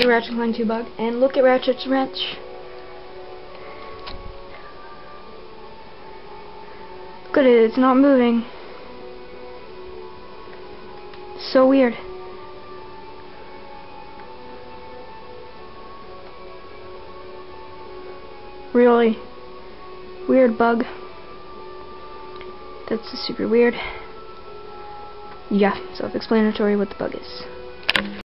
the Ratchet Clank 2 bug. And look at Ratchet's wrench. Look at it, it's not moving. So weird. Really weird bug. That's super weird. Yeah, self-explanatory what the bug is.